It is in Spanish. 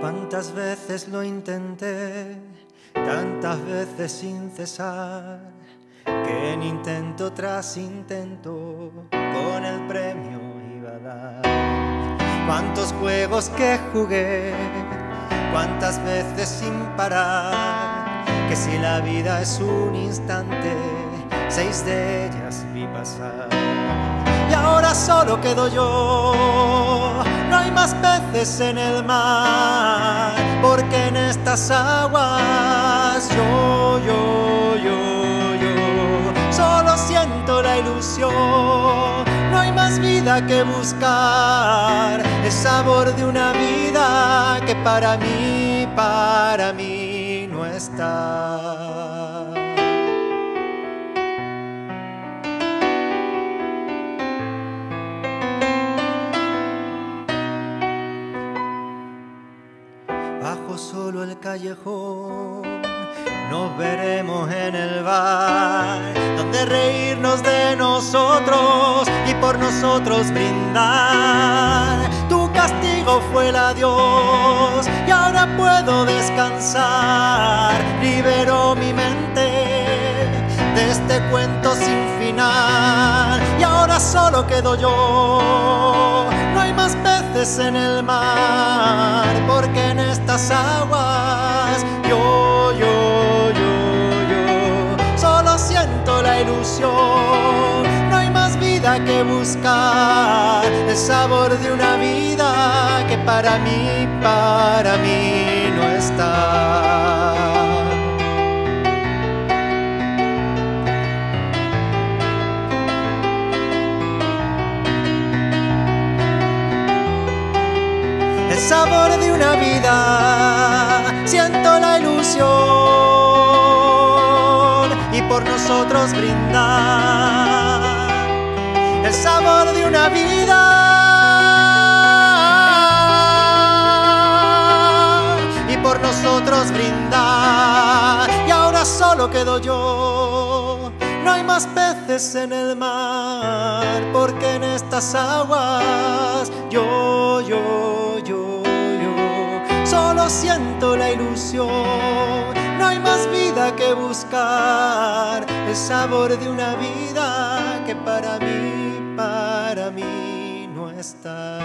Tantas veces lo intenté, tantas veces sin cesar, que en intento tras intento con el premio iba a dar. Cuántos juegos que jugué, cuántas veces sin parar, que si la vida es un instante, seis de ellas vi pasar. Y ahora solo quedo yo, no hay más peces en el mar, estas aguas yo, yo, yo, yo, solo siento la ilusión. No hay más vida que buscar, el sabor de una vida que para mí, para mí no está. Bajo solo el callejón. Nos veremos en el bar, donde reírnos de nosotros y por nosotros brindar. Tu castigo fue el adiós y ahora puedo descansar. Liberó mi mente de este cuento sin final y ahora solo quedo yo. No hay más peces en el mar porque en estas aguas yo, yo, yo, yo solo siento la ilusión. No hay más vida que buscar el sabor de una vida que para mí, para mí no está. Sabor de una vida, siento la ilusión y por nosotros brindar el sabor de una vida. Y por nosotros brindar. Y ahora solo quedo yo. No hay más peces en el mar, porque en estas aguas No hay más vida que buscar, el sabor de una vida que para mí, para mí no está.